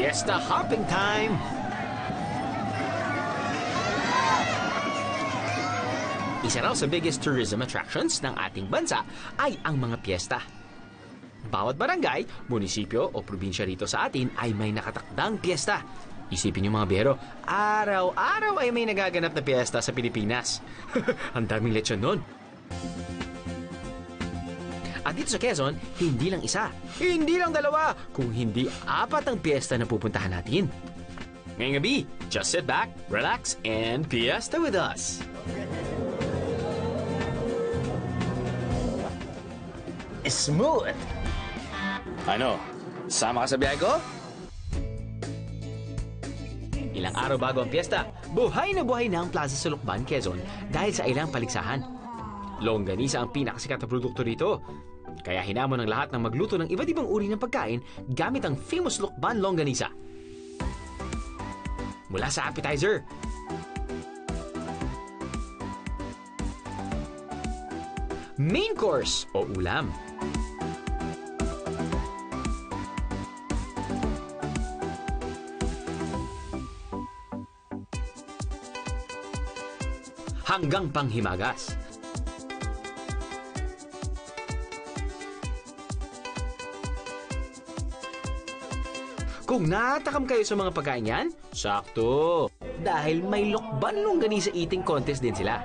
Fiesta hopping time! Isa raw sa biggest tourism attractions ng ating bansa ay ang mga piyesta. Bawat barangay, munisipyo o probinsya rito sa atin ay may nakatakdang piyesta. Isipin niyo mga biyero, araw-araw ay may nagaganap na piyesta sa Pilipinas. ang daming lechon nun. At dito sa Quezon, hindi lang isa, hindi lang dalawa, kung hindi apat ang piyesta na pupuntahan natin. Ngayong gabi, just sit back, relax, and fiesta with us. Smooth! Ano? Sama ka sa biyahe ko? Ilang araw bago ang piyesta, buhay na buhay na ang Plaza sa Lukban, Quezon dahil sa ilang paligsahan. Longganisa ang pinakasikat na produkto rito. Kaya hinamon ng lahat ng magluto ng iba't ibang uri ng pagkain gamit ang famous Lukban Longganisa. Mula sa appetizer, main course o ulam, hanggang panghimagas. Kung natakam kayo sa mga pagkain yan, sakto. Dahil may lokban longganisa eating contest din sila.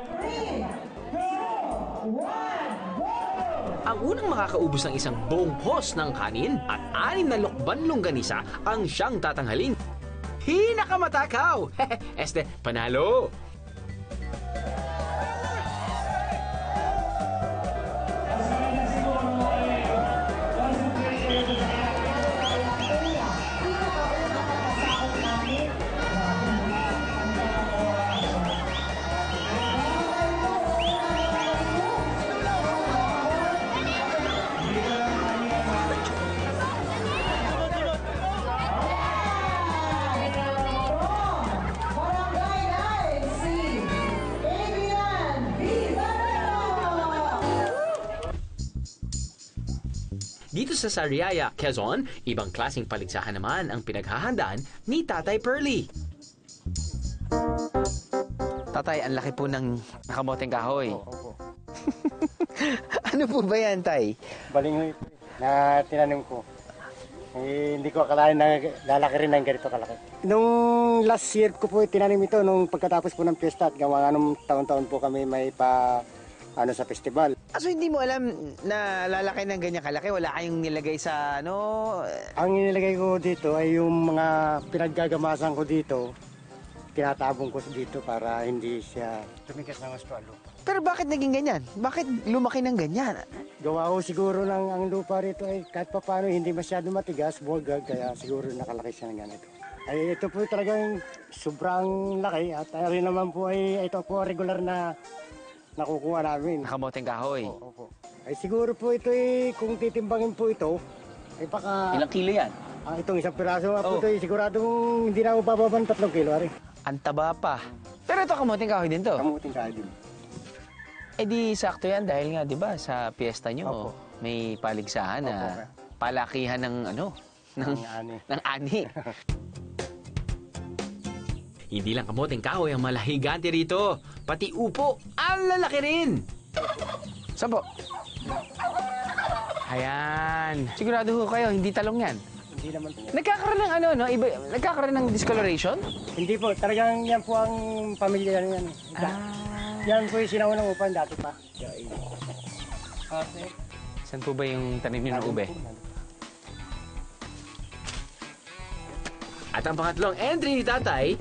Ang unang makakaubos ng isang buong hos ng kanin at anim na lokban longganisa ang siyang tatanghaling. Hinakamatakaw! este, panalo! Dito sa Sariaya, Quezon, ibang klaseng paligsahan naman ang pinaghahandaan ni Tatay Pearly. Tatay, ang laki po ng nakamoteng kahoy. Opo. ano po ba yan, Tay? Balingoy po na tinanim ko. Eh, hindi ko akalain na lalaki rin ng ganito kalaki. Nung last year ko po tinanim ito, nung pagkatapos po ng piyesta at gawa nga nung taon-taon po kami may pa ano sa festival. Aso hindi mo alam na lalaki ng ganyan kalaki? Wala kayong nilagay sa ano? Ang inilagay ko dito ay yung mga pinaggagamasan ko dito, tinatabong ko dito para hindi siya tumigas ng ang lupa. Pero bakit naging ganyan? Bakit lumaki ng ganyan? Gawa ko siguro ng ang lupa rito ay kahit pa paano hindi masyado matigas, buwagag, kaya siguro nakalaki siya ng ganito. Ay ito po talagang sobrang laki at ay rin naman po ay ito po regular na nakukuha namin. Nakamoteng kahoy. Opo. Ay siguro po ito ay kung titimbangin po ito, ay baka Ilang kilo yan? ah, itong isang piraso nga po Oh. ito ay siguradong hindi na mababa ng tatlong kilo. Ari. Ang taba pa. Pero ito kamoteng kahoy din to. Kamuting kayo din. Eh di sakto yan dahil nga 'di ba sa piyesta nyo Opo. may paligsahan na Opo. palakihan ng ano ng Ang ani. ng ani. Hindi lang kamoteng kahoy ang malahigante rito, pati upo, ang lalaki rin. Saan po? Ayan. Sigurado ho kayo, hindi talong yan. Hindi naman po. Nagkakaroon ng ano, no? Iba, nagkakaroon ng discoloration? Hindi po, talagang yan po ang pamilya yan. Da- Yan po yung sinaunang upan dati pa. Kasi, Saan po ba yung tanim nyo ng ube? At ang pangatlong entry ni Tatay,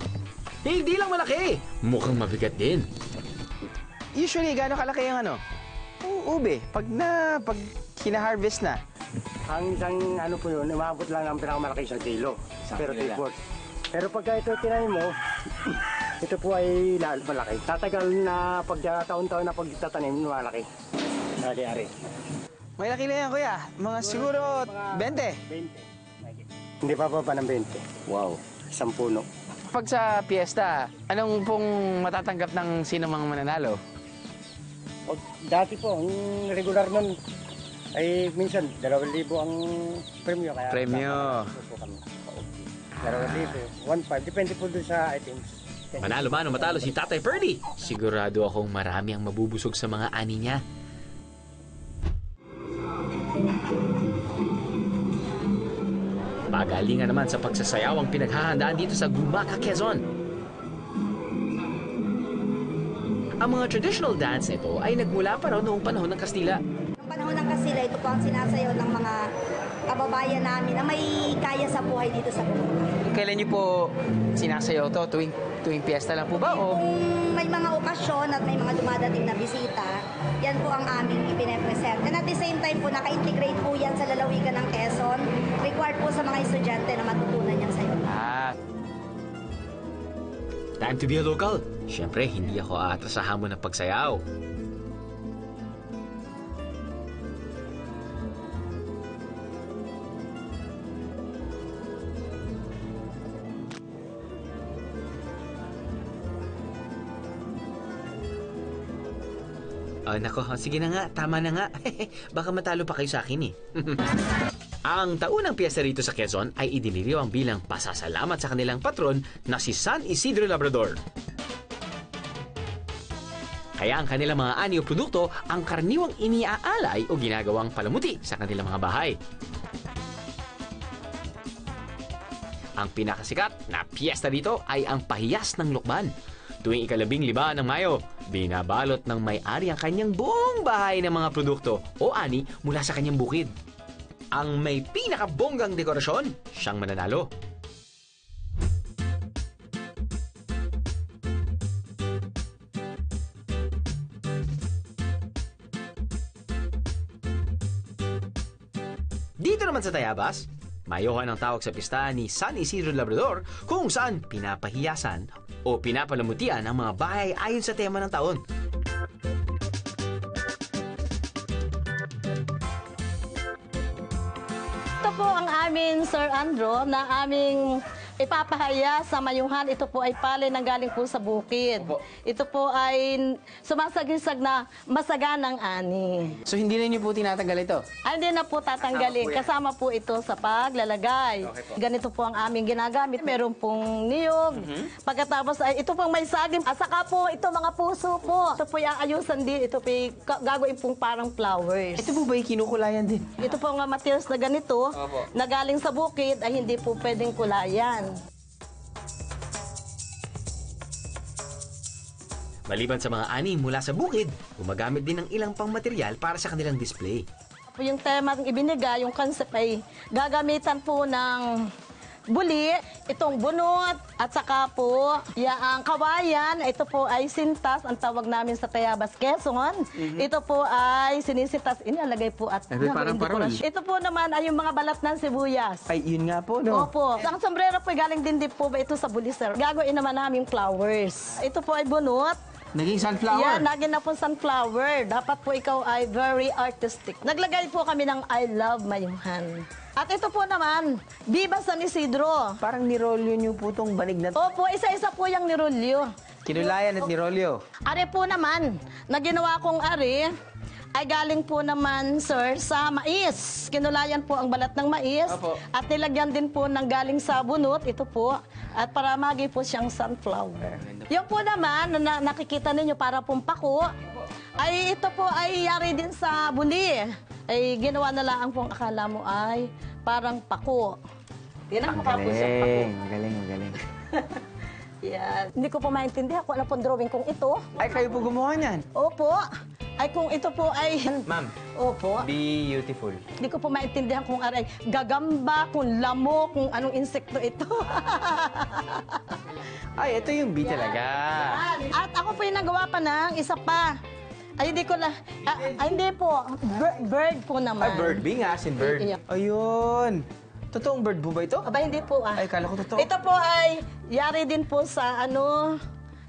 hindi lang malaki, mukhang mabigat din. Usually, gaano kalaki yung ano? U- ube. Pag na, pag hina-harvest na. Ang isang ano po yun, umabot lang ang pinakamalaki sa kilo. Isang pero kilo lang. three-fourths. Pero pagka ito tinanim mo, ito po ay lalo malaki. Tatagal na pag taon-taon na pagtatanim, malaki. Ari-ari. May laki na yan, kuya. Mga siguro 20. 20. Hindi pa pa pa ng 20. Wow. Isang puno. Pag sa piyesta, anong pong matatanggap ng sino mang mananalo? O, dati po, ang regular nun, ay minsan, 2,000 ang premyo. Kaya Premyo. Opo kami. Dalawang libo, 1.5. Depende po doon sa items. Manalo man o matalo si Tatay Purdy, sigurado akong marami ang mabubusog sa mga ani niya. Pagalingan naman sa pagsasayaw ang pinaghahandaan dito sa Gumaca, Quezon. Ang mga traditional dance nito ay nagmula pa raw noong panahon ng Kastila. Ang panahon ng Kasila, ito po ang sinasayaw ng mga kababayan namin na may kaya sa buhay dito sa Bulacan. Kailan niyo po sinasayaw to? Tuwing, tuwing piyesta lang po ba? O Kung may mga okasyon at may mga dumadating na bisita, yan po ang aming ipine-present. And at the same time po, naka-integrate po yan sa lalawigan ng Quezon. Required po sa mga estudyante na matutunan yung sayo. Ah, Time to be a local. Siyempre, hindi ako aatras sa hamon ng pagsayaw. Oh, nako, sige na nga, tama na nga. Baka matalo pa kayo sa akin eh. Ang taunang piyesta rito sa Quezon ay idiniriwang bilang pasasalamat sa kanilang patron na si San Isidro Labrador. Kaya ang kanilang mga ani o produkto ang karaniwang iniaalay o ginagawang palamuti sa kanilang mga bahay. Ang pinakasikat na piyesta dito ay ang pahiyas ng lukban. Tuwing ikalabing liba ng Mayo, binabalot ng may-ari ang kanyang buong bahay ng mga produkto o ani mula sa kanyang bukid. Ang may pinakabonggang dekorasyon, siyang mananalo. Dito naman sa Tayabas, mayohan ang tawag sa pista ni San Isidro Labrador kung saan pinapahiyasan o pinapalamutian ang mga bahay ayon sa tema ng taon. Ito po ang amin, Sir Andrew, na aming ipapahaya sa mayuhan. Ito po ay pale ng galing po sa bukid. Ito po ay sumasagisag na masaganang ani. so hindi na niyo po tinatanggal ito? Ay, hindi na po tatanggalin. Kasama po ito sa paglalagay. Ganito po ang aming ginagamit. Meron pong niyog. Pagkatapos ay ito pong may saging. At saka po ito mga puso po. Ito po yung ayusan din. Ito po gagawin pong parang flowers. Ito po ba yung kinukulayan din? Ito po nga materials na ganito, na galing sa bukid, ay hindi po pwedeng kulayan. Maliban sa mga ani mula sa bukid, gumagamit din ng ilang pang material para sa kanilang display. Po Yung tema ng ibinigay, yung concept ay gagamitan po ng buli, itong bunot, at saka po, yaang kawayan, ito po ay sintas, ang tawag namin sa Tayabas, Quezon. Ito po ay sinisintas, inalagay po at Ay, parang parol. Ito po naman ay yung mga balat ng sibuyas. Ay, yun nga po, no? Opo. Ang sombrero po galing din din po ba ito sa buli, sir? Gagawin naman namin flowers. Ito po ay bunot. Naging sunflower. Yan, lagi na po sunflower. Dapat po ikaw ay very artistic. Naglagay po kami ng I love Mayuhan. At ito po naman, Viva San Isidro. Parang nirolyo niyo po tong banig na to. Opo, isa-isa po yung nirolyo. Kinulayan at nirolyo. Are po naman, na ginawa kong are, ay galing po naman, sir, sa mais. Kinulayan po ang balat ng mais. Opo. At nilagyan din po ng galing sa bunot, ito po. At para magi po siyang sunflower. Yung po naman, na, na- nakikita ninyo para pong pako, ay ito po ay yari din sa buli. Ay ginawa na lang pong akala mo ay parang pako. Po siyang pako. magaling, magaling. Yan. Hindi ko po maintindihan kung ano pong drawing kong ito. Ay, kayo po gumawa niyan. Opo. Ay kung ito po ay... Ma'am, Opo. beautiful. Hindi ko po maintindihan kung aray gagamba, kung lamok, kung anong insekto ito. Ay, ito yung bee talaga. At ako po yung nagawa pa ng isa pa. Ay, hindi ko na... ah, ay, hindi po. Bir- bird po naman. Ay, bird bee nga, sin bird. Yeah. Ayun. Totoong bird po ba ito? Aba, hindi po ah. Ay, kala ko totoo. Ito po ay yari din po sa ano,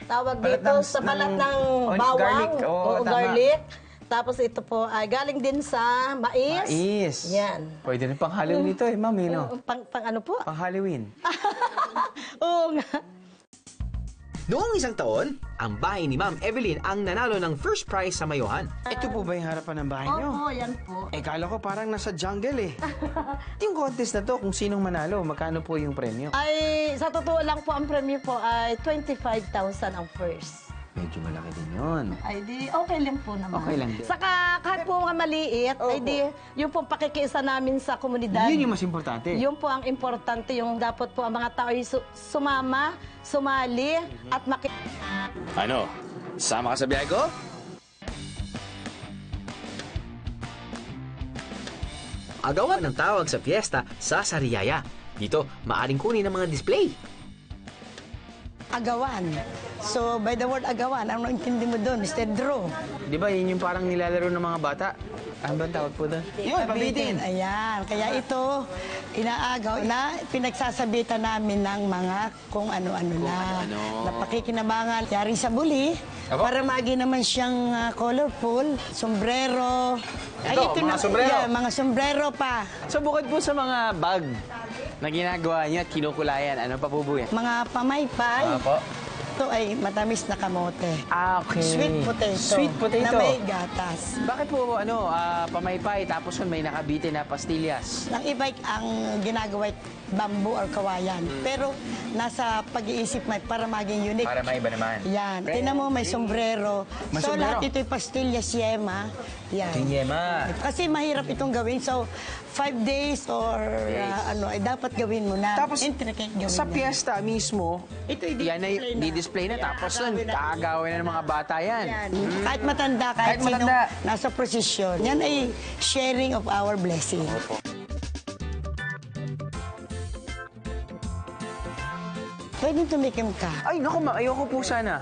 tawag Balat dito, ng- sa balat ng- ng oh, bawang. garlic. Oo, Oo, garlic. Tapos ito po ay galing din sa mais. Mais. Yan. Pwede rin pang Halloween ito eh, ma'am, eh, no? Pang, pang ano po? Pang Halloween. Oo nga. Noong isang taon, ang bahay ni Ma'am Evelyn ang nanalo ng first prize sa Mayohan. Ito po ba yung harapan ng bahay niyo? Opo, yan po. Eh, kala ko parang nasa jungle eh. yung contest na to, kung sinong manalo, magkano po yung premyo? Ay, sa totoo lang po, ang premium po ay 25,000 ang first. Medyo malaki din yun. Ay di, okay lang po naman. Okay lang din. Saka kahit po mga maliit, ay di, yung po pakikiisa namin sa komunidad. Yun yung mas importante. Yun po ang importante, yung dapat po ang mga tao ay su- sumama, sumali, at maki... Ano? Sama ka sa biyahe ko? Agawan ng tawag sa piyesta sa Sariaya. Dito, maaring kunin ang mga display. Agawan. So, by the word agawan, ano intindi mo doon, Mr. Drew? Di ba yun yung parang nilalaro ng mga bata? Ano ba tawag po doon? Yun, pabitin. Ayan. Kaya ito, inaagaw na pinagsasabitan namin ng mga kung ano-ano na. ano-ano. Na pakikinabangan. Yari sa buli, Apo. para magi naman siyang ah, colorful, sombrero. Ito, mga sombrero. Yeah, mga sombrero pa. So bukod po sa mga bag na ginagawa niyo at kinukulayan, ano pa po po yan? Mga pamaypay. Apo. Ito ay matamis na kamote. Ah, okay. Sweet potato. Sweet potato. Na may gatas. Bakit po ano, ah, pamaypay tapos yun may nakabitin na pastillas? Ang iba ang ginagawa bamboo or kawayan. Pero nasa pag-iisip may para maging unique. Para maiba naman. Yan. Tingnan mo, may sombrero. May so, sombrero. lahat ito'y pastillas yema. Yan. Yema. Kasi mahirap itong gawin. So, five days or uh, ano, ay dapat gawin mo na. Tapos, Intricate gawin sa na. piyesta mismo, Ito, yan ay i-display na. di-display na. Tapos nun, agawin na. kakagawin na ng mga bata yan. Yan. Kahit matanda, Kahit kahit, sino matanda. nasa prosesyon. Yan ay sharing of our blessing. Pwede tumikim ka. Ay, naku, ma, ayoko po sana.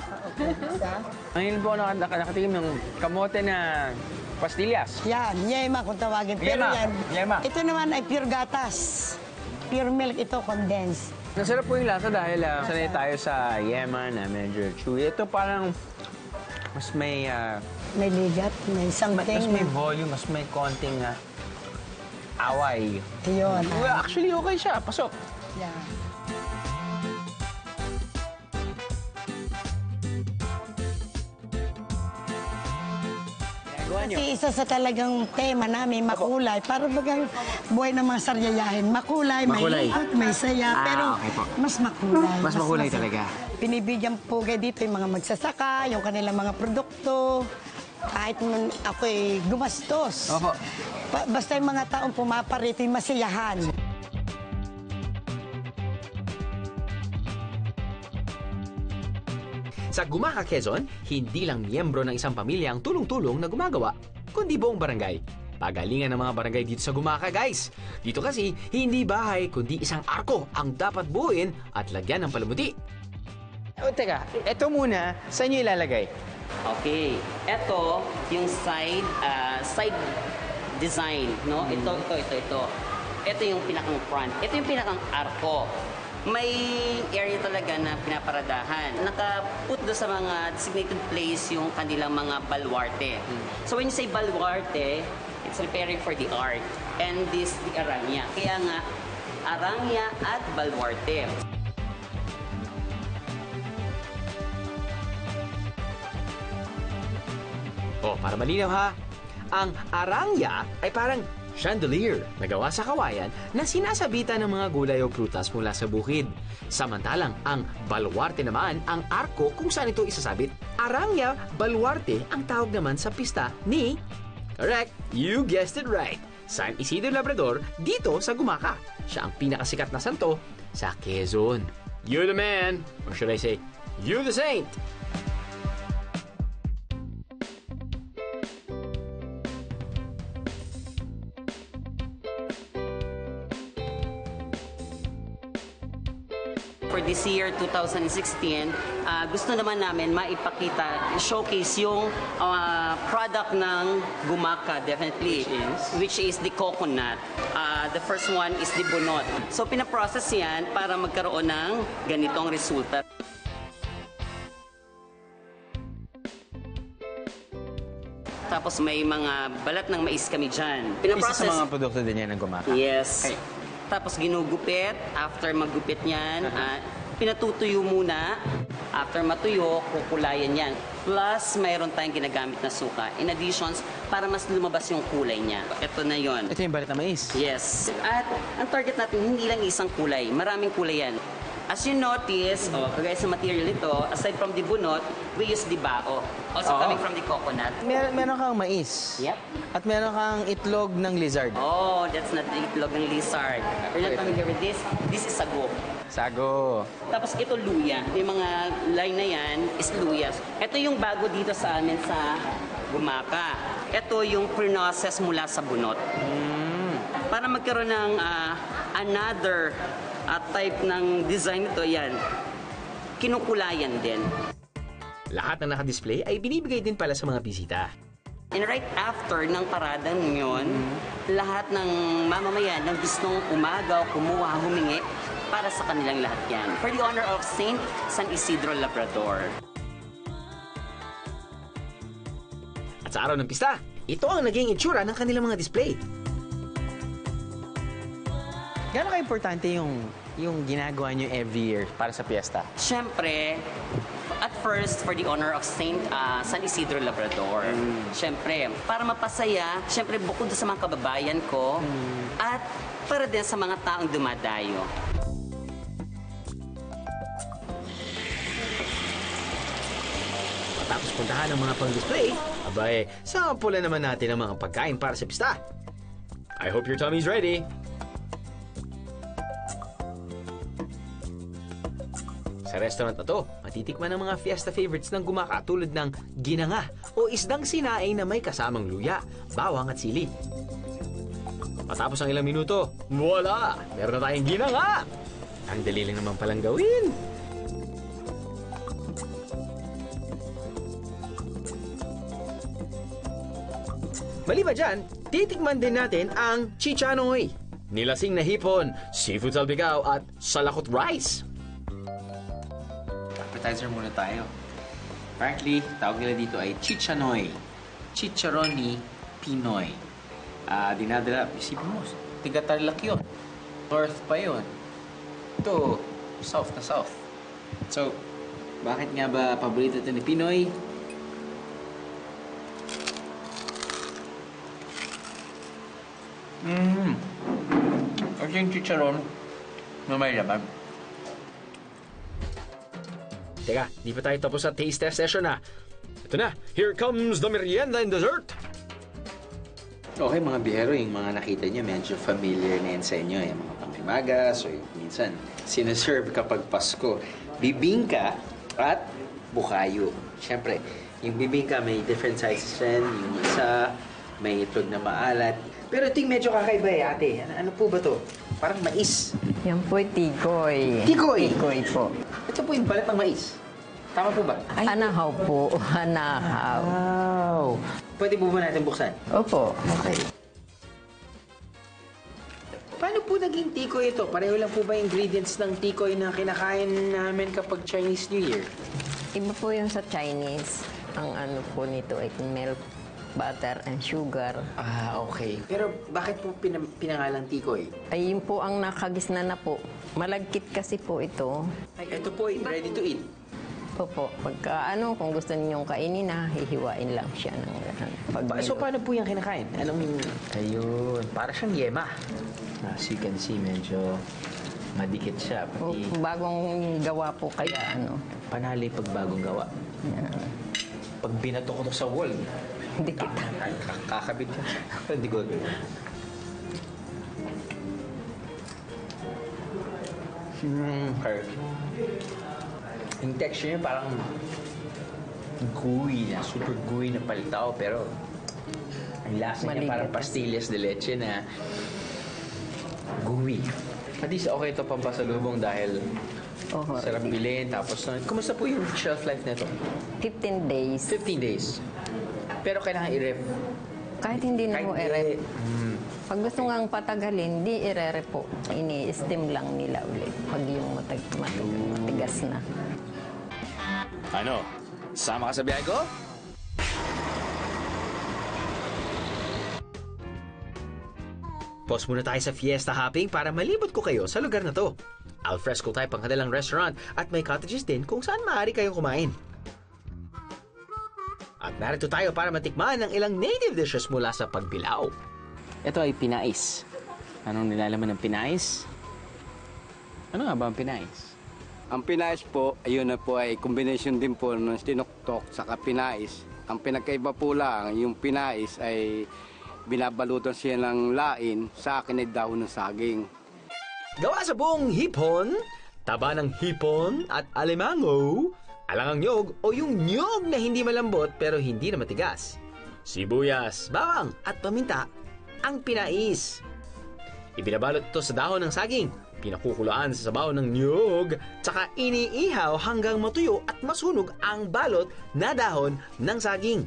Ngayon po ako nak- nakatikim ng kamote na pastillas. Yan, yema kung tawagin. Pero Yema, yan, yema. ito naman ay pure gatas. Pure milk ito, condensed. Nasarap po yung lasa dahil ah, sanay tayo sa yema na medyo chewy. Ito parang mas may ah, May ligat, may mas something. may volume, mas may konting ah, away. Yun. Well, actually okay siya, pasok. Yan. Ginagawa niyo. Kasi isa sa talagang tema namin, makulay. Para bagang buhay ng mga saryayahin. Makulay, Makulay. may ikot, may saya. Ah, pero okay po. mas makulay. Mas makulay talaga. Pinibigyan po kayo dito yung mga magsasaka, yung kanilang mga produkto. Kahit man ako'y gumastos. Opo. Ba- basta yung mga taong pumaparito yung masiyahan. Sa Gumaka, Quezon, hindi lang miyembro ng isang pamilya ang tulong-tulong na gumagawa, kundi buong barangay. Pagalingan ng mga barangay dito sa Gumaka, guys. Dito kasi, hindi bahay, kundi isang arko ang dapat buuin at lagyan ng palamuti. O, teka, ito muna, saan niyo ilalagay? Okay. Ito, yung side ah, side design, no? Ito, ito, ito, ito. Ito yung pinakang front. Ito yung pinakang arko. May area talaga na pinaparadahan. Naka-put do sa mga designated place yung kanilang mga baluarte. So when you say baluarte, it's preparing for the art. And this, the aranya. Kaya nga, aranya at baluarte. O, para malinaw ha, ang arangya ay parang chandelier na gawa sa kawayan na sinasabitan ng mga gulay o prutas mula sa bukid. Samantalang ang baluarte naman ang arko kung saan ito isasabit. Arangya, baluarte ang tawag naman sa pista ni... Correct, you guessed it right. San Isidro Labrador dito sa Gumaka. Siya ang pinakasikat na santo sa Quezon. You the man, or should I say, you the saint. This year, 2016, ah, gusto naman namin maipakita, showcase yung ah, product ng Gumaka, definitely. Which is? the coconut. Ah, the first one is the bunot. So, pinaprocess yan para magkaroon ng ganitong resulta. Tapos may mga balat ng mais kami dyan. Isa sa mga produkto din yan ng gumaka. Yes. Tapos ginugupit. After maggupit niyan, ah, pinatutuyo muna. After matuyo, kukulayan yan. Plus, mayroon tayong ginagamit na suka. In additions, para mas lumabas yung kulay niya. Ito na yon. Ito yung balat na mais. Yes. At ang target natin, hindi lang isang kulay. Maraming kulay yan. As you notice, oh, kagaya sa material ito, aside from the bunot, we use the bao. Also Oo. coming from the coconut. Mer meron kang mais. Yep. At meron kang itlog ng lizard. Oh, that's not the itlog ng lizard. We're not familiar with this. This is sago. Sago. Tapos ito luya. Yung mga line na yan is luya. Ito yung bago dito sa amin sa Gumaka. Ito yung pre-process mula sa bunot. Para magkaroon ng ah, another ah, type ng design ito, yan. Kinukulayan din. Lahat na nakadisplay ay binibigay din pala sa mga bisita. And right after ng paradang yun, lahat ng mamamayan na gustong umagaw, kumuha, humingi, para sa kanilang lahat yan. For the honor of Saint San Isidro Labrador. At sa araw ng pista, ito ang naging itsura ng kanilang mga display. Gano'n ka-importante yung, yung ginagawa nyo every year para sa piyesta? Siyempre, at first, for the honor of Saint ah, San Isidro Labrador. Siyempre, para mapasaya, siyempre bukod sa mga kababayan ko, at para din sa mga taong dumadayo. Matapos puntahan ang mga pang-display, abay, sampulan naman natin ang mga pagkain para sa pista. I hope your tummy's ready. Sa restaurant na to, matitikman ang mga fiesta favorites ng gumaka tulad ng ginanga o isdang sinaing na may kasamang luya, bawang at sili. Matapos ang ilang minuto, voila! Meron na tayong ginanga! Ang dali lang naman palang gawin. Maliban dyan, titikman din natin ang chichanoy, nilasing na hipon, seafood salpicao at salakot rice. Appetizer muna tayo. Apparently, tawag nila dito ay chichanoy. Chicharoni Pinoy. Ah, dinadala, isipin mo, tiga Tarlac yun. North pa yun. Ito, south na south. So, bakit nga ba paborito ito ni Pinoy? Mmm. Kasi yung chicharon na may laman. Teka, di pa tayo tapos sa taste test session na. Ito na, here comes the merienda and dessert. Okay, mga bihero, yung mga nakita nyo, medyo familiar na yan sa inyo. Yung mga panghimagas o yung minsan sinaserve kapag Pasko. Bibingka at bukayo. Siyempre, yung bibingka may different sizes yan. Yung isa, may itlog na maalat. Pero ito yung medyo kakaiba eh, ate. Ano, ano po ba to? Parang mais. Yan po ay tikoy. Tikoy? Tikoy po. Ito po yung balat ng mais. Tama po ba? Anahaw po. Anahaw. Wow! Pwede po ba natin buksan? Opo. Okay. Paano po naging tikoy ito? Pareho lang po ba yung ingredients ng tikoy na kinakain namin kapag Chinese New Year? Iba po yung sa Chinese. Ang ano po nito ay milk, butter, and sugar. Ah, okay. Pero bakit po pinang pinangalang tikoy? Ay yun po ang nakagisna na po. Malagkit kasi po ito. Ay, ito po, ready to eat. Opo. Pagka ano, kung gusto ninyong kainin na, hihiwain lang siya ng ganun. Pag Pa- so, paano po yung kinakain? Anong... Ayun, para siyang yema. As you can see, medyo madikit siya. O, Pati bagong gawa po kaya ano. panali pag bagong gawa. Pag binato ko to sa wall, Dikit. kak- kakabit ka. Hindi ko Hmm, okay. Yung texture niya parang gooey na, super gooey na palitaw, pero ang lasa niya Maligit. parang pastillas de leche na gooey. At least okay ito pampasalubong dahil Oho. sarap bilhin. Tapos, kumusta po yung shelf life nito? 15 days. 15 days. Pero kailangan i-ref. Kahit hindi na Kahit mo ere Mm. Pag gusto ngang patagalin, di irere po. Ini-steam lang nila ulit. Pag yung matag matag matigas na. Ano? Sama ka sa biyahe ko? Pause muna tayo sa fiesta hopping para malibot ko kayo sa lugar na to. Alfresco type ang kanilang restaurant at may cottages din kung saan maaari kayong kumain. Narito tayo para matikman ang ilang native dishes mula sa Pagbilao. Ito ay pinais. Anong nilalaman ng pinais? Ano nga ba ang pinais? Ang pinais po, ayun na po ay combination din po ng tinuktok sa pinais. Ang pinagkaiba po lang, yung pinais ay binabalutan siya ng lain, sa akin ay dahon ng saging. Gawa sa buong hipon, taba ng hipon at alimango, alangang nyog o yung nyog na hindi malambot pero hindi na matigas. Sibuyas, bawang at paminta ang pinais. Ibinabalot ito sa dahon ng saging, pinakukulaan sa sabaw ng nyog, tsaka iniihaw hanggang matuyo at masunog ang balot na dahon ng saging.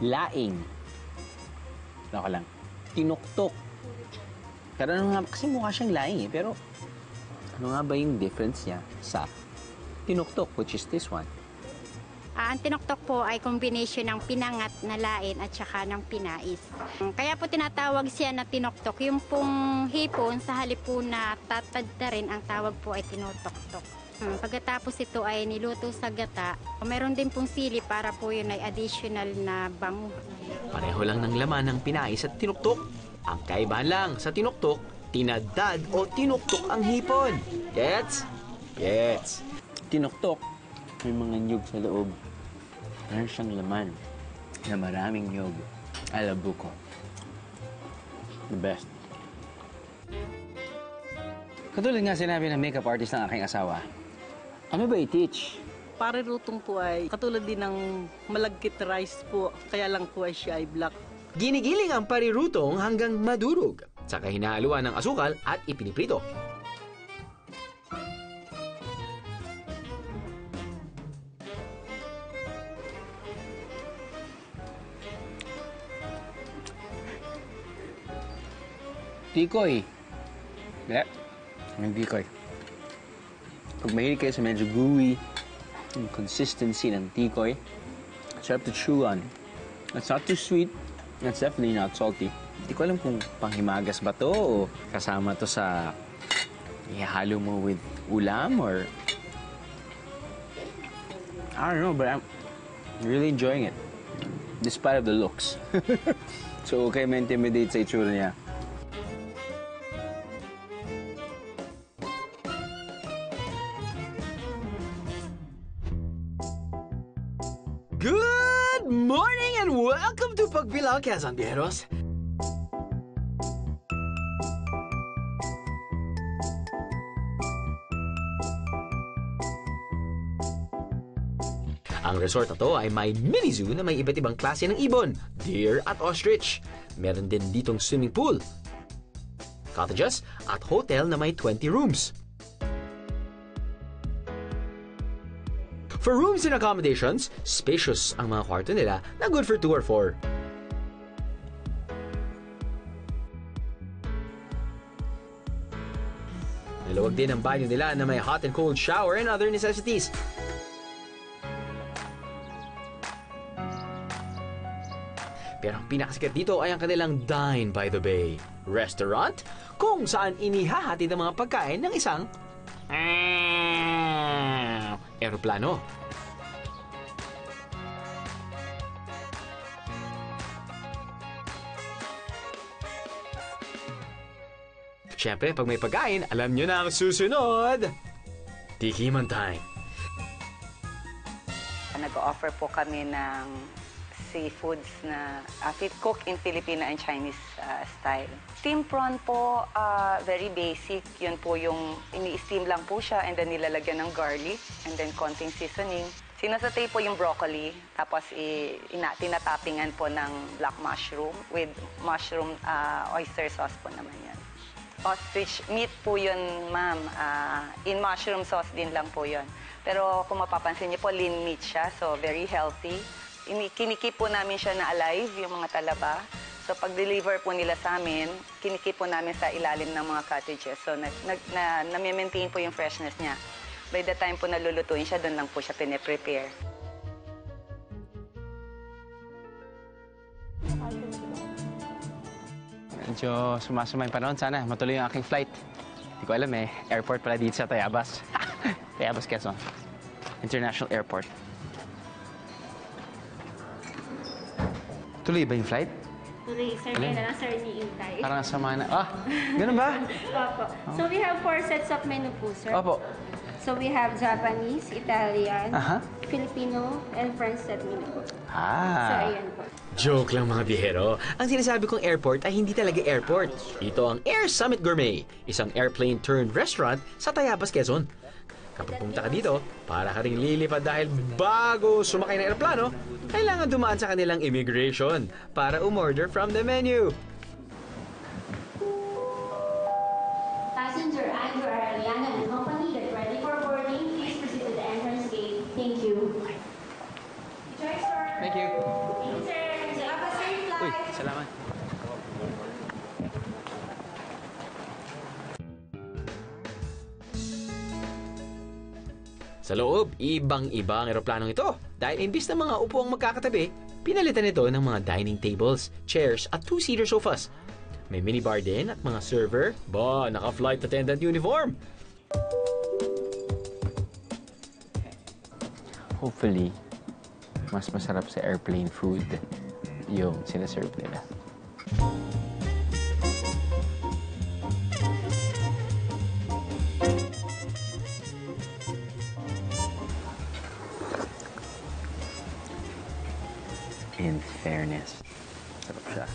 Laing. Ako lang. Tinuktok. Pero ano nga, kasi mukha siyang laing eh. Pero ano nga ba yung difference niya sa tinuktok, which is this one? Ah, ang tinoktok po ay combination ng pinangat na lain at saka ng pinais. Kaya po tinatawag siya na tinoktok. Yung pong hipon sa halip po na tatad na rin, ang tawag po ay tinotoktok. Hmm, Pagkatapos ito ay niluto sa gata, meron din pong sili para po yun ay additional na bango. Pareho lang ng laman ng pinais at tinuktok. Ang kaibahan lang sa tinuktok, tinadad o tinuktok ang hipon. Gets? Gets. Tinuktok. May mga nyug sa loob. Meron siyang laman na maraming nyug. Alabuko. The best. Katulad nga sinabi ng makeup artist ng aking asawa, ano ba i-teach? Parirutong po ay katulad din ng malagkit rice po, kaya lang po ay siya ay black. Ginigiling ang parirutong hanggang madurog. Saka hinahaluan ng asukal at ipiniprito. Tikoy. Yeah. Yung tikoy. Pag mahilig kayo sa medyo gooey, yung consistency ng tikoy, sarap to chew on. It's not too sweet. It's definitely not salty. Hindi ko alam kung panghimagas ba to o kasama to sa ihalo mo with ulam or... I don't know, but I'm really enjoying it. Despite of the looks. so, okay ma-intimidate sa itsura niya. Pagbilao, Quezon Vieros. Ang resort na to ay may mini zoo na may iba't ibang klase ng ibon, deer at ostrich. Meron din ditong swimming pool, cottages at hotel na may 20 rooms. For rooms and accommodations, spacious ang mga kwarto nila na good for 2 or 4. Nalawag din ang banyo nila na may hot and cold shower and other necessities. Pero ang pinakasikat dito ay ang kanilang Dine by the Bay restaurant kung saan inihahatid ang mga pagkain ng isang aeroplano. Siyempre, pag may pagkain, alam nyo na ang susunod. Tikiman time. Nag-offer po kami ng seafoods na uh, cook in Filipino and Chinese uh, style. Steam prawn po, uh, very basic. Yun po yung ini-steam lang po siya and then nilalagyan ng garlic and then konting seasoning. Sinasatay po yung broccoli, tapos i- ina- tinatappingan po ng black mushroom with mushroom uh, oyster sauce po naman yan. Ostrich meat po yun, ma'am. Ah, in mushroom sauce din lang po yun. Pero kung mapapansin niyo po, lean meat siya, so very healthy. Ini kinikip po namin siya na alive, yung mga talaba. So pag-deliver po nila sa amin, kinikip po namin sa ilalim ng mga cottages. So nag, nag, na, na-maintain po yung freshness niya. By the time po nalulutuin siya, doon lang po siya pine-prepare. Medyo sumasama yung panahon. Sana matuloy yung aking flight. Hindi ko alam eh, airport pala dito sa Tayabas. Tayabas, Quezon. International Airport. Tuloy ba yung flight? Tuloy, sir, ngayon na lang, sir, iniintay. Parang sama na. Ah, ganun ba? Opo. So, we have four sets of menu po, sir. Opo. So, we have Japanese, Italian, Aha. Filipino, and French menu po. So, Ah. ayan po. Joke lang mga bihero. Ang sinasabi kong airport ay hindi talaga airport. Ito ang Air Summit Gourmet, isang airplane turned restaurant sa Tayabas, Quezon. Kapag pumunta ka dito, para ka ring lilipad dahil bago sumakay ng aeroplano, kailangan dumaan sa kanilang immigration para umorder from the menu. Passenger Andrew Arellano and company get ready for boarding. Please proceed to the entrance gate. Thank you. Enjoy, sir. Thank you. Thank you, sir. Have a safe flight. Uy, salamat. Sa loob, ibang-iba ang eroplanong ito dahil imbis na mga upuang magkakatabi, pinalitan ito ng mga dining tables, chairs at two-seater sofas. May minibar din at mga server, ba, naka-flight attendant uniform. Hopefully, mas masarap sa airplane food yung sinaserve nila. In fairness, sarap siya.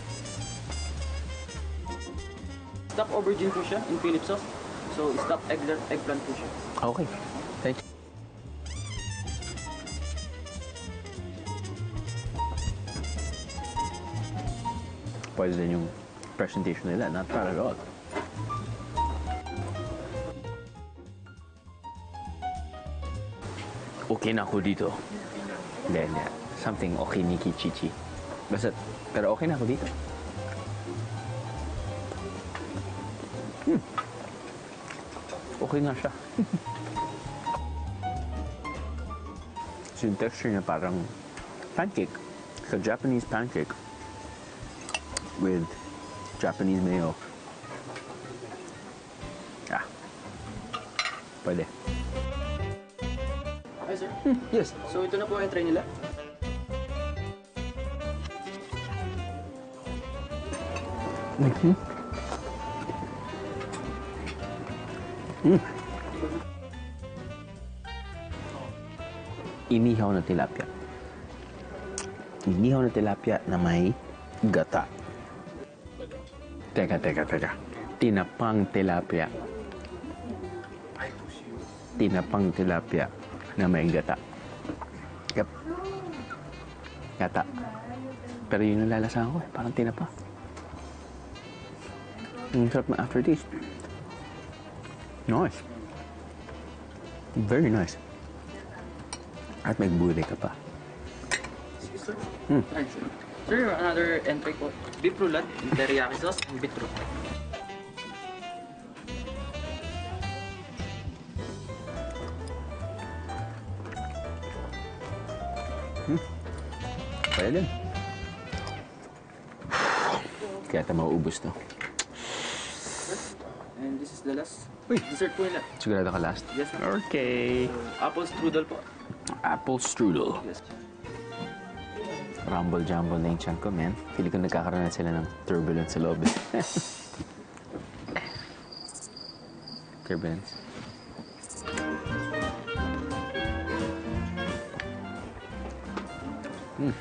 Stop aubergine po siya in Philip sauce. So, stop egg eggplant po siya. Okay. Pwede din yung presentation nila, not bad at all. Okay na ako dito. Hindi, hindi. Something okay ni Kichichi. Basta, pero okay na ako dito. Hmm. Okay nga siya. so yung texture niya parang pancake. So Japanese pancake with Japanese mayo. Ah. Pwede. Hi, sir. yes. So, ito na po ang tray nila. Mm-hmm. Mm. Inihaw na tilapia. Inihaw na tilapia na may gata. Teka, teka, teka. Tinapang tilapia. Tinapang tilapia na may gata. Yep. Gata. Pero yun ang lalasahan ko eh. Parang tinapa. Ang sarap na aftertaste. Nice. Very nice. At may gulay ka pa. Hmm. Hi, sir. Sir, another entry po. Beef roulade, teriyaki sauce, and beetroot. Kaya din. Kaya ito mauubos to. And this is the last. Uy. Dessert po nila. Sigurado ka last? Yes, sir. Okay. Apple strudel po. Apple strudel. Yes. Rumble jumble na yung tiyan ko, man. Feeling ko nagkakaroon na sila ng turbulence sa loob. eh. turbulence. Hmm.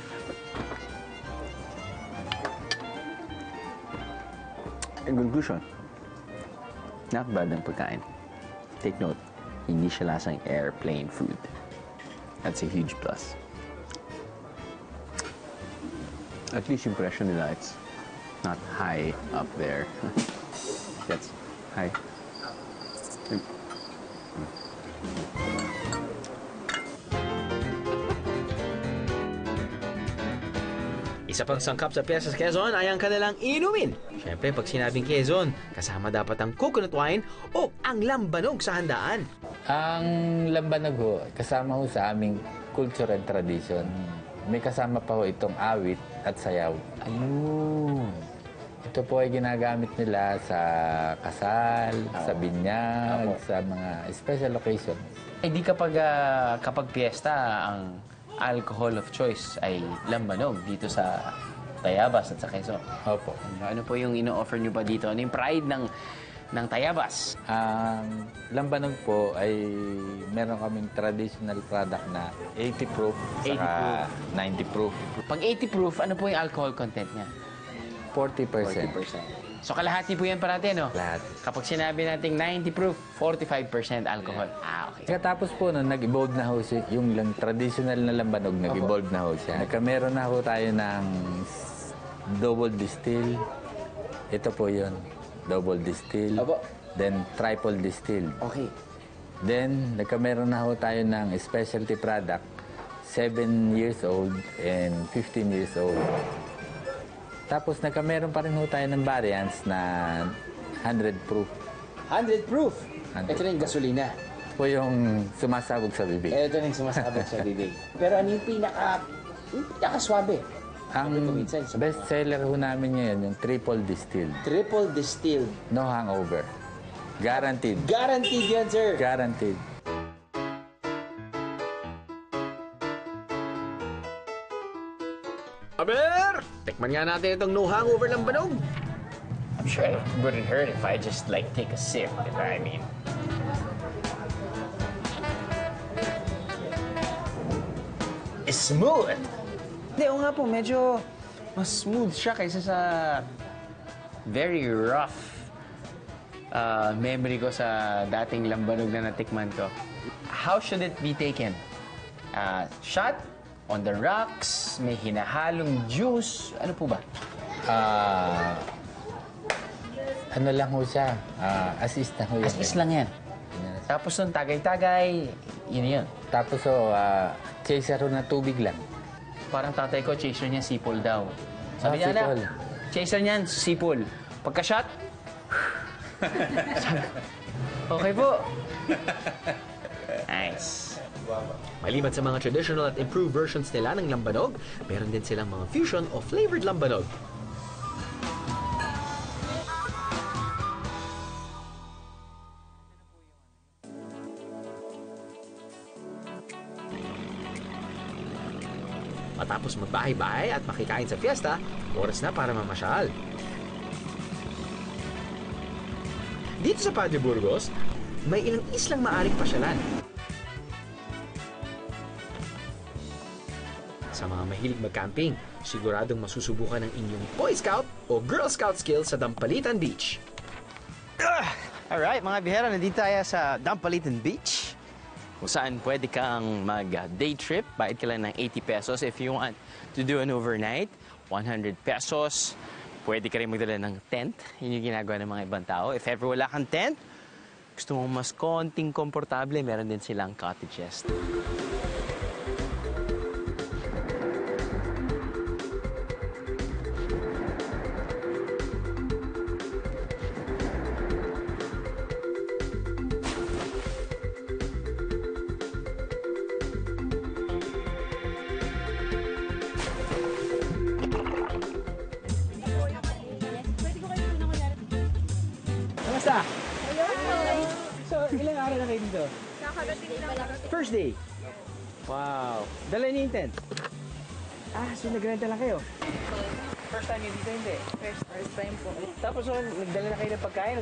In conclusion, not bad ang pagkain. Take note, hindi siya lasang airplane food. That's a huge plus. At least presyo nila, it's not high up there. That's high. Isa pang sangkap sa Piesas Quezon ay ang kanilang inumin. Siyempre, pag sinabing Quezon, kasama dapat ang coconut wine o ang lambanog sa handaan. Ang lambanag ho, kasama ho sa aming culture and tradition. May kasama pa ho itong awit at sayaw. Ayun. Ito po ay ginagamit nila sa kasal, sa binyag, sa mga special occasion. Eh di kapag, ah, kapag piyesta, ang alcohol of choice ay lambanog dito sa Tayabas at sa Quezon. Opo. Ano, ano po yung ino-offer nyo ba dito? Ano yung pride ng, ng Tayabas? Ang lambanog po ay meron kaming traditional product na 80 proof, 80 saka 90 proof. Pag 80 proof, ano po yung alcohol content niya? 40%. So kalahati po yan parati, no? Lahat. Kapag sinabi nating 90 proof, 45% alcohol. Ah, okay. Katapos po nun, nag-evolve na ho siya, yung lang traditional na lambanog, nag-evolve na ho siya. Nagka meron na ho tayo ng s- double distill. Ito po yun, double distill. Then triple distill. Okay. Then, nagka meron na ho tayo ng specialty product, 7 years old and 15 years old. Tapos nagka meron pa rin ho tayo ng variants na 100 proof. 100 proof? 100 Ito na yung gasolina. po yung sumasabog sa bibig. Ito na yung sumasabog sa bibig. Pero ano yung pinaka, yung pinaka-swabe? Ang best seller ho namin ngayon, yung triple distilled. Triple distilled. No hangover. Guaranteed. Guaranteed yan, sir. Guaranteed. Aber! Tikman nga natin itong no hangover ng banog. I'm sure it wouldn't hurt if I just like take a sip, if I mean. It's smooth. Hindi, oo nga po, medyo mas smooth siya kaysa sa very rough uh, memory ko sa dating lambanog na natikman ko. How should it be taken? Uh, shot? On the rocks? May hinahalong juice? Ano po ba? Ah, ano lang ho siya, ah, assist na ho yan. Assist lang yan. Tapos nung tagay-tagay, yun yun. Tapos ho, ah, chaser ho na tubig lang. Parang tatay ko, chaser niya sipol daw. Sabi Ah, niya na, sipol. chaser niyan, sipol. Pagka-shot, okay po. Nice. Maliban sa mga traditional at improved versions nila ng lambanog, meron din silang mga fusion o flavored lambanog. Matapos magbahay-bahay at makikain sa fiesta, oras na para mamasyal. Dito sa Padre Burgos, may ilang islang maaring pasyalan. Sa mga mahilig mag-camping, siguradong masusubukan ng inyong Boy Scout o Girl Scout skills sa Dampalitan Beach. Alright, mga bihera, nandito tayo sa Dampalitan Beach kung saan pwede kang mag-day trip. Bayad ka lang ng 80 pesos. If you want to do an overnight, 100 pesos. Pwede ka rin magdala ng tent. Yun yung ginagawa ng mga ibang tao. If ever wala kang tent, gusto mong mas konting komportable, meron din silang cottages.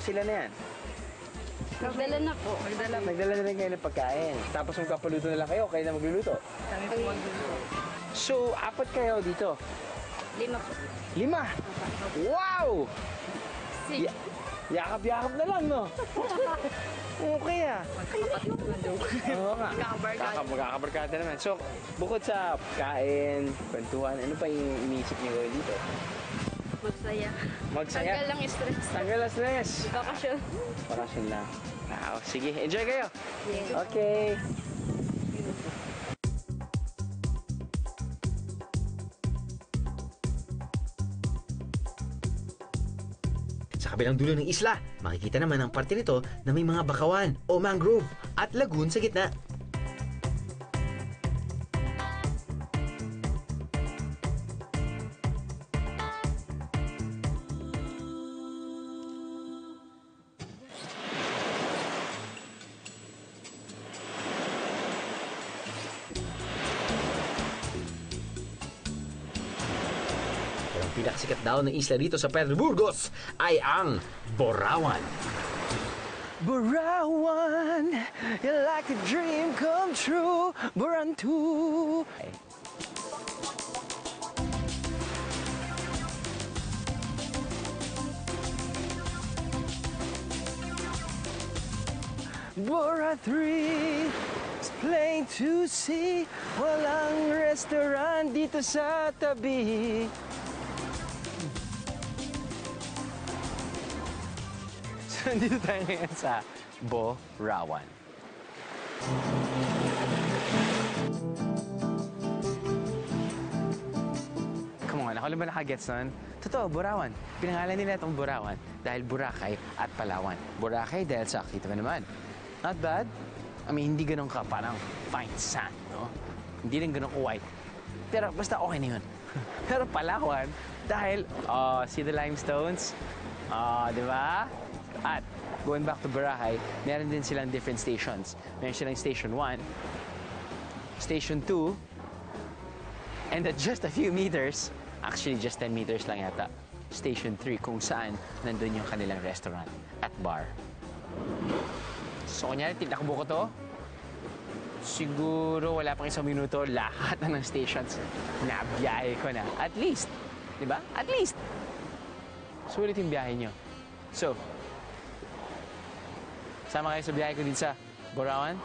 Sila na yan? Nagdala na po. Nagdala. Nagdala na rin kayo ng pagkain. Tapos magpapaluto na lang kayo, kayo na magluluto. Kami po magluluto. So, apat kayo dito? Lima po. Lima? Wow! Six. Ya- Yakap-yakap na lang, no? okay ah. Magkakapatid po daw. Oo nga. Magkakabarkada. Kaka- Magkakabarkada naman. So, bukod sa kain, kwentuhan, ano pa yung iniisip niyo dito? Magsaya. Magsaya? Tanggal lang stress. Tanggal ang stress. Bakasyon. Bakasyon lang. Ah, sige, enjoy kayo. Yes. Okay. Sa kabilang dulo ng isla, makikita naman ang parte nito na may mga bakawan o mangrove at lagoon sa gitna. Daw na isla dito sa Pedro Burgos ay ang Borawan. Burawan, you're like a dream come true. Buran 2. Bora 3, it's plain to see. Walang restaurant dito sa tabi. So, nandito tayo ngayon sa Borawan. Come on, ako lang ba nun? Totoo, Burawan. Pinangalan nila itong Burawan dahil Boracay at Palawan. Boracay dahil sa, kita mo naman, not bad. I mean, hindi ganun ka parang fine sand, no? Hindi rin ganun ka-white. Pero basta okay na yun. Pero Palawan, dahil, oh, see the limestones? Oh, di ba? At going back to Boracay, meron din silang different stations. Meron silang Station 1, Station 2, and at just a few meters, actually just 10 meters lang yata, Station 3 kung saan nandun yung kanilang restaurant at bar. So, kunyari, tinakbo ko to, siguro wala pang isang minuto, lahat na ng stations nabiyahe ko na. At least, di ba? At least. Sulit yung biyahe nyo. So, sama kayo sa biyahe ko din sa Borawan.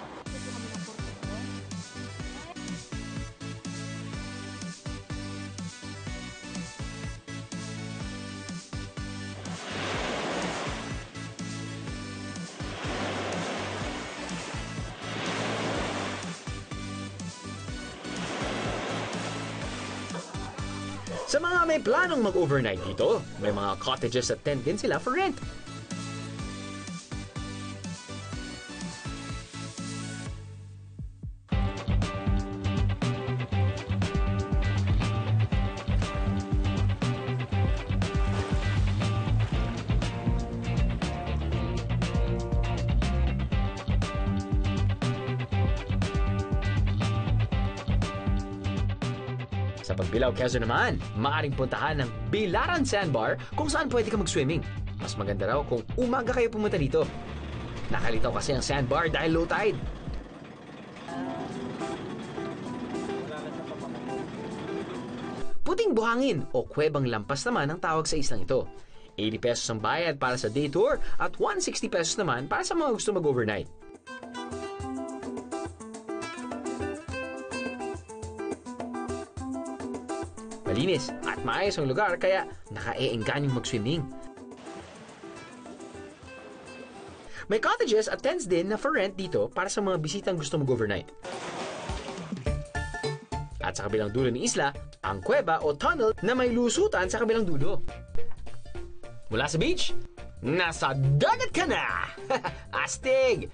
Sa mga may planong mag-overnight dito, may mga cottages at tent din sila for rent. Pagbilao, Quezon naman, maaring puntahan ng Bilaran Sandbar kung saan pwede ka mag-swimming. Mas maganda raw kung umaga kayo pumunta dito. Nakalitaw kasi ang sandbar dahil low tide. Puting buhangin o kwebang lampas naman ang tawag sa islang ito. 80 pesos ang bayad para sa day tour at 160 pesos naman para sa mga gusto mag-overnight. Malinis at maayos ang lugar kaya nakaeenggan yung mag-swimming. May cottages at tents din na for rent dito para sa mga bisitang gusto mag-overnight. At sa kabilang dulo ng isla, ang kuweba o tunnel na may lusutan sa kabilang dulo. Mula sa beach, nasa dagat ka na! Astig!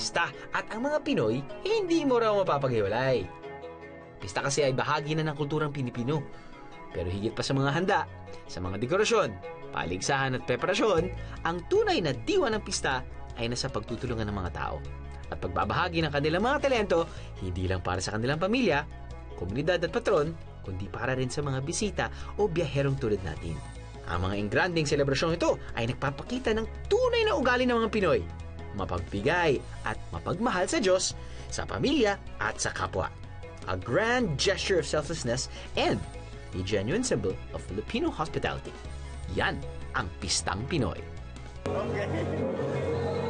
Pista at ang mga Pinoy, hindi mo raw mapapaghiwalay. Pista kasi ay bahagi na ng kulturang Pilipino. Pero higit pa sa mga handa, sa mga dekorasyon, paligsahan at preparasyon, ang tunay na diwa ng pista ay nasa pagtutulungan ng mga tao. At pagbabahagi ng kanilang mga talento, hindi lang para sa kanilang pamilya, komunidad at patron, kundi para rin sa mga bisita o biyaherong tulad natin. Ang mga engranding selebrasyong ito ay nagpapakita ng tunay na ugali ng mga Pinoy mapagbigay at mapagmahal sa Diyos, sa pamilya at sa kapwa. A grand gesture of selflessness and a genuine symbol of Filipino hospitality. Yan ang Pistang Pinoy. Okay.